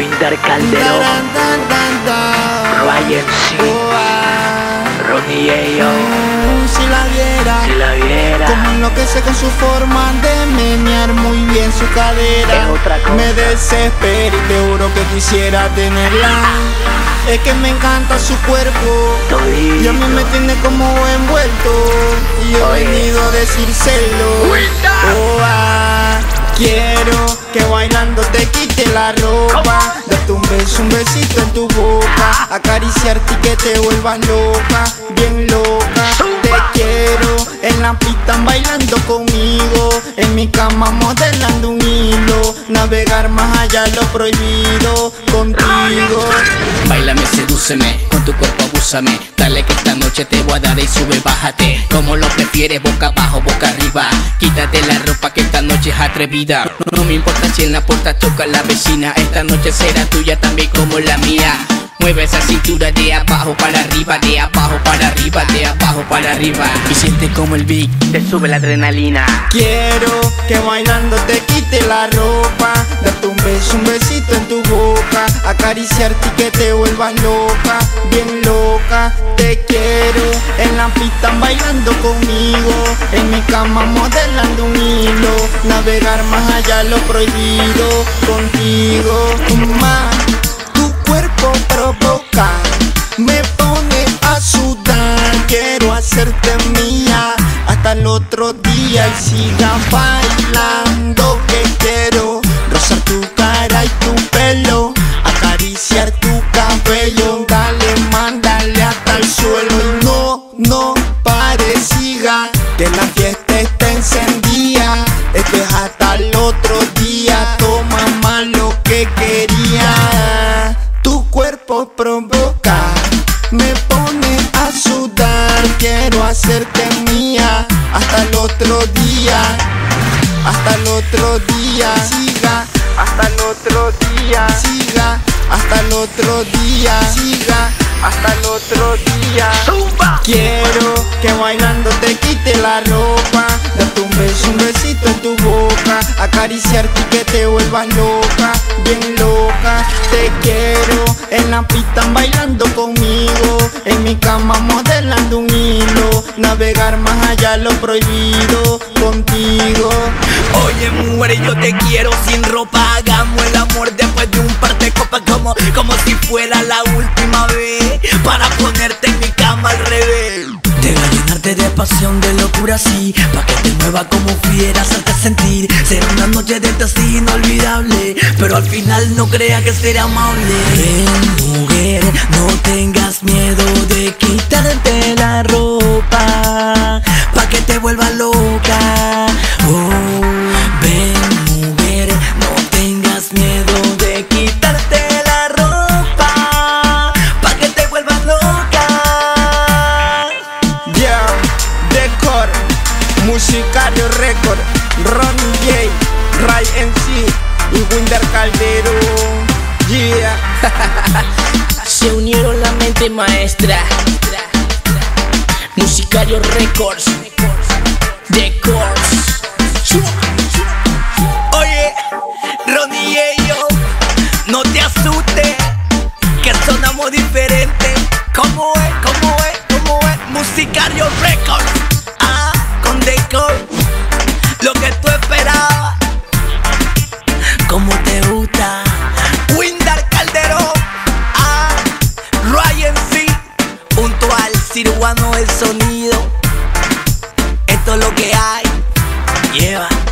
Winder Calderón, Ryan C, Ronnie Ayo, Si la viera, si la viera, como enloquece con su forma de menear muy bien su cadera. Es otra cosa. Me desespero y te juro que quisiera tenerla. Es que me encanta su cuerpo y a mí me tiene como envuelto. Y yo he venido a decírselo. Oh, ah, quiero que bailando te quite la ropa. Date un beso, un besito en tu boca. Acariciarte y que te vuelvas loca, bien loca. Te quiero en la pista bailando conmigo. En mi cama modelando un hilo. Navegar más allá lo prohibido contigo. Bailame, sedúceme, con tu cuerpo abúsame. Dale que esta noche te voy a dar y sube, bájate. Como lo prefieres, boca abajo, boca arriba. Quítate la ropa que esta noche es atrevida. No me importa si en la puerta toca la vecina. Esta noche será tuya también como la mía. Mueve esa cintura de abajo para arriba, de abajo para arriba, de abajo para arriba. Y siente como el beat te sube la adrenalina. Quiero que bailando te quite la ropa Darte un beso, un besito en tu boca Acariciarte y que te vuelvas loca Bien loca, te quiero En la pista bailando conmigo En mi cama modelando un hilo Navegar más allá lo prohibido Contigo, más Tu cuerpo provoca Me pone a sudar Quiero hacerte mía hasta el otro día y siga bailando el suelo. Y no no pare siga que la fiesta está encendida. Esto es hasta el otro día toma más lo que quería. Tu cuerpo provoca me pone a sudar. Quiero hacerte mía hasta el otro día. Hasta el otro día. Siga hasta el otro día. Siga hasta el otro día. Siga que bailando te quite la ropa. Date un beso, un besito en tu boca. Acariciarte y que te vuelvas loca Bien loca. Te quiero en la pista bailando conmigo. En mi cama modelando un hilo. Navegar más allá lo prohibido Contigo. Oye mujer, yo te quiero sin ropa. Hagamos el amor después de un par de copas Como, como si fuera la última vez. Para ponerte pasión, de locura así Pa' que te mueva como fiera, hacerte sentir. Será una noche de así inolvidable Pero al final no crea que será amable. Mujer, no tengas miedo maestra. Musicario Records. Decors Oye, cirujano del sonido. Esto es lo que hay. Lleva.